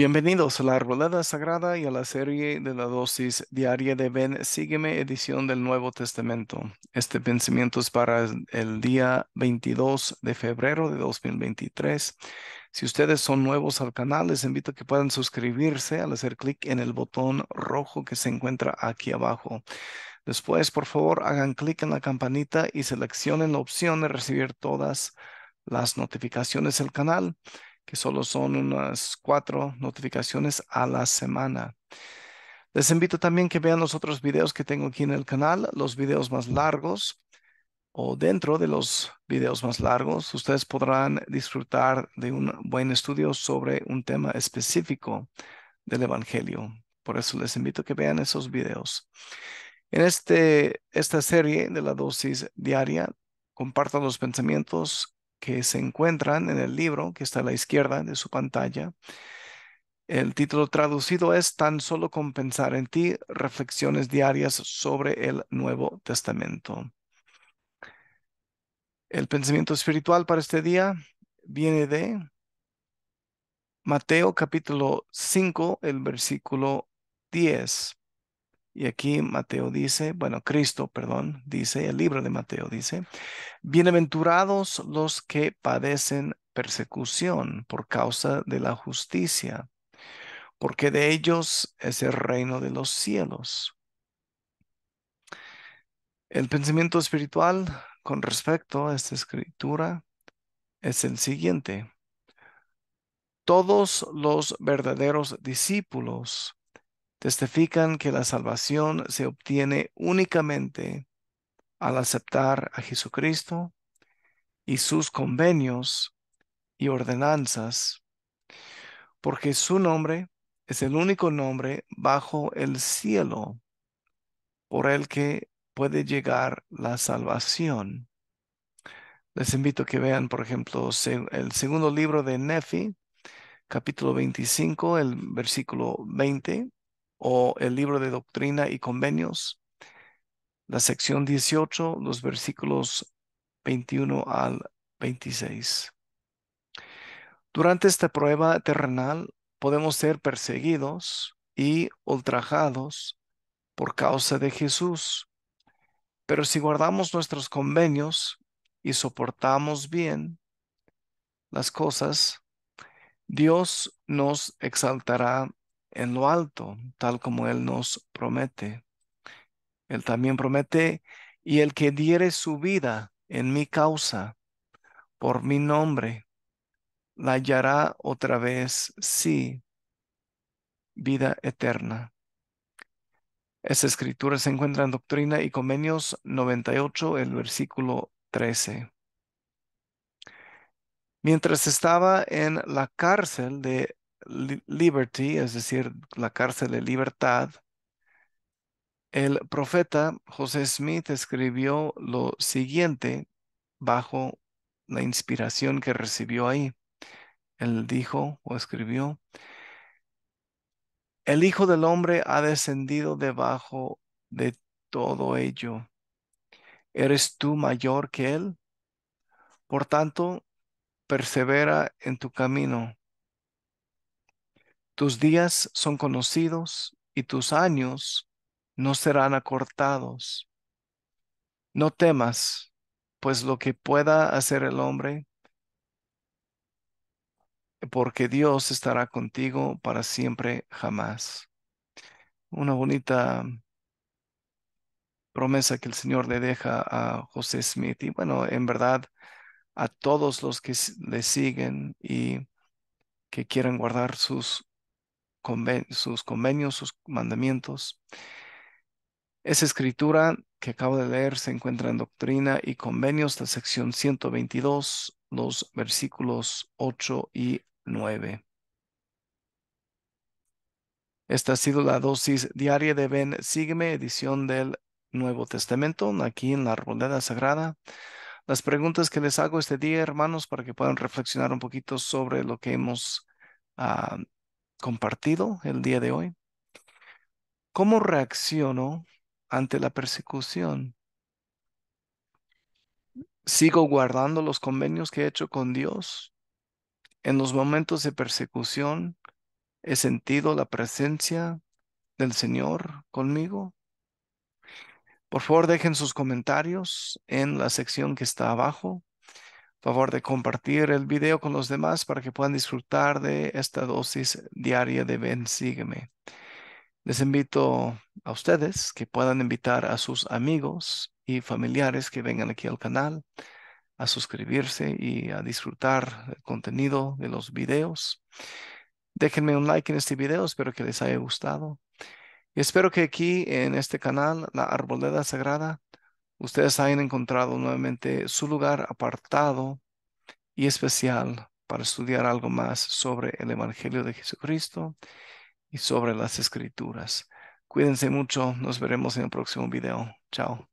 Bienvenidos a la Arboleda Sagrada y a la serie de la dosis diaria de Ven, sígueme, edición del Nuevo Testamento. Este pensamiento es para el día 22 de febrero de 2023. Si ustedes son nuevos al canal, les invito a que puedan suscribirse al hacer clic en el botón rojo que se encuentra aquí abajo. Después, por favor, hagan clic en la campanita y seleccionen la opción de recibir todas las notificaciones del canal que solo son unas cuatro notificaciones a la semana. Les invito también que vean los otros videos que tengo aquí en el canal, los videos más largos o dentro de los videos más largos, ustedes podrán disfrutar de un buen estudio sobre un tema específico del Evangelio. Por eso les invito a que vean esos videos. En este, esta serie de la dosis diaria, comparto los pensamientos que se encuentran en el libro que está a la izquierda de su pantalla. El título traducido es Tan solo con pensar en ti, reflexiones diarias sobre el Nuevo Testamento. El pensamiento espiritual para este día viene de Mateo capítulo 5, el versículo 10. Y aquí Mateo dice, bueno, Cristo, perdón, dice, el libro de Mateo dice, bienaventurados los que padecen persecución por causa de la justicia, porque de ellos es el reino de los cielos. El pensamiento espiritual con respecto a esta escritura es el siguiente. Todos los verdaderos discípulos testifican que la salvación se obtiene únicamente al aceptar a Jesucristo y sus convenios y ordenanzas, porque su nombre es el único nombre bajo el cielo por el que puede llegar la salvación. Les invito a que vean, por ejemplo, el segundo libro de Nefi, capítulo 25, el versículo 20, o el libro de doctrina y convenios, la sección 18, los versículos 21 al 26. Durante esta prueba terrenal podemos ser perseguidos y ultrajados por causa de Jesús, pero si guardamos nuestros convenios y soportamos bien las cosas, Dios nos exaltará en lo alto, tal como Él nos promete. Él también promete, y el que diere su vida en mi causa, por mi nombre, la hallará otra vez, sí, vida eterna. Esa escritura se encuentra en Doctrina y Convenios 98, el versículo 13. Mientras estaba en la cárcel de Liberty, es decir, la cárcel de libertad, el profeta José Smith escribió lo siguiente bajo la inspiración que recibió ahí. Él dijo o escribió, el Hijo del Hombre ha descendido debajo de todo ello. ¿Eres tú mayor que Él? Por tanto, persevera en tu camino tus días son conocidos y tus años no serán acortados. No temas, pues lo que pueda hacer el hombre, porque Dios estará contigo para siempre jamás. Una bonita promesa que el Señor le deja a José Smith y bueno, en verdad a todos los que le siguen y que quieran guardar sus sus convenios, sus mandamientos. Esa escritura que acabo de leer se encuentra en Doctrina y Convenios, la sección 122, los versículos 8 y 9. Esta ha sido la dosis diaria de Ben Sígueme, edición del Nuevo Testamento, aquí en la Arboleda Sagrada. Las preguntas que les hago este día, hermanos, para que puedan reflexionar un poquito sobre lo que hemos ah, compartido el día de hoy. ¿Cómo reacciono ante la persecución? ¿Sigo guardando los convenios que he hecho con Dios? En los momentos de persecución, He sentido la presencia del Señor conmigo. Por favor, dejen sus comentarios en la sección que está abajo. Favor de compartir el video con los demás para que puedan disfrutar de esta dosis diaria de Ven, sígueme. Les invito a ustedes que puedan invitar a sus amigos y familiares que vengan aquí al canal a suscribirse y a disfrutar el contenido de los videos. Déjenme un like en este video, espero que les haya gustado. Y espero que aquí en este canal, La Arboleda Sagrada, ustedes hayan encontrado nuevamente su lugar apartado y especial para estudiar algo más sobre el Evangelio de Jesucristo y sobre las Escrituras. Cuídense mucho, nos veremos en el próximo video. Chao.